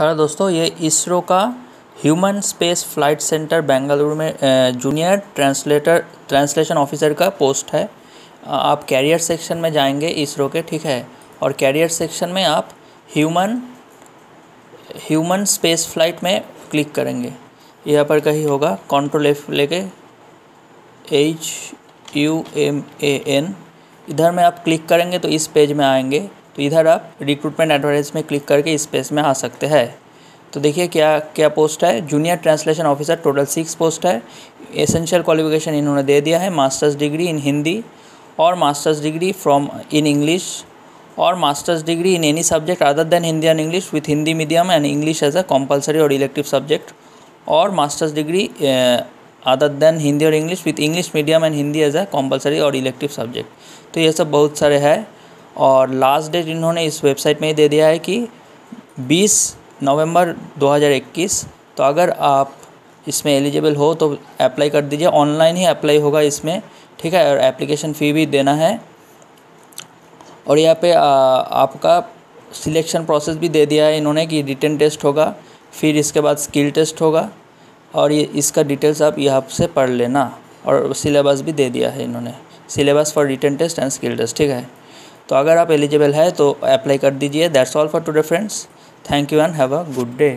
Hello दोस्तों, ये इसरो का human space flight centre Bengaluru में जूनियर ट्रांसलेटर, ट्रांसलेशन ऑफिसर का पोस्ट है। आप कैरियर सेक्शन में जाएँगे इसरो के, ठीक है? और कैरियर सेक्शन में आप ह्यूमन ह्यूमन स्पेस फ़्लाइट में क्लिक करेंगे। यहाँ पर कहीं होगा कंट्रोल एफ़ लेके H U M A N इधर में आप क्लिक करेंगे तो इस पेज में आएँगे। तो इधर आप रिक्रूटमेंट एडवर्टाइज में क्लिक करके इस पेज में आ सकते हैं। तो देखिए क्या क्या पोस्ट है? Junior translation officer total six post है। एसेंशियल क्वालिफिकेशन इन्होंने दे दिया है। मास्टर्स डिग्री इन हिंदी और masters degree from in English और masters degree in any subject other than Hindi and English with Hindi medium and English as a compulsory और elective subject और masters degree other than Hindi और English with English medium and Hindi as a compulsory और elective subject तो ये सब बहुत सारे हैं। और लास्ट डेट इन्होंने इस वेबसाइट में ही दे दिया है कि 20 नवंबर 2021 तो अगर आप इसमें एलिजिबल हो तो अप्लाई कर दीजिए। ऑनलाइन ही अप्लाई होगा इसमें ठीक है? और एप्लीकेशन फ़ी भी देना है। और यहाँ पे आ, आपका सिलेक्शन प्रोसेस भी दे दिया है इन्होंने कि रिटर्न टेस्ट होगा फिर इसके बाद स्किल टेस्ट होगा और ये इसका डिटेल्स आप यहाँ से पढ़ लेना। और सिलेबस भी दे दिया है इन्होंने। Syllabus for written test and skill test ठीक है? तो अगर आप एलिजिबल है तो अप्लाई कर दीजिए। That's all for today friends thank you and have a good day